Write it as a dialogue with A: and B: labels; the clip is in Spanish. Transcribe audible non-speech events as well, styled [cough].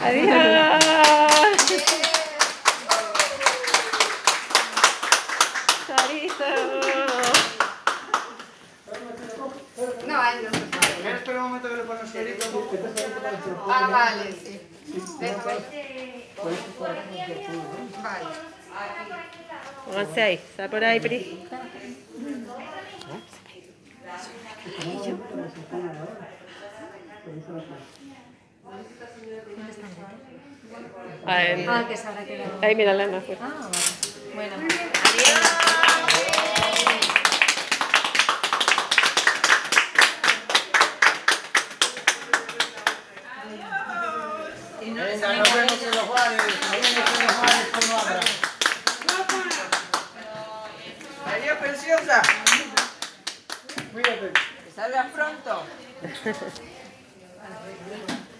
A: Adiós.
B: No, ahí no se.
C: Espera un momento que le pongo el.
B: Ah, vale, sí. Vale.
A: Pónganse ahí. ¿Está por ahí, Pri? Ahí,
D: Ah, que se habrá quedado.
A: ahí mira la más
D: Ah, vale. Bueno.
C: Venga, nos vemos en los bares. Nos vemos en los bares. Adiós, preciosa. Cuídate.
B: Que salgas pronto. [laughs]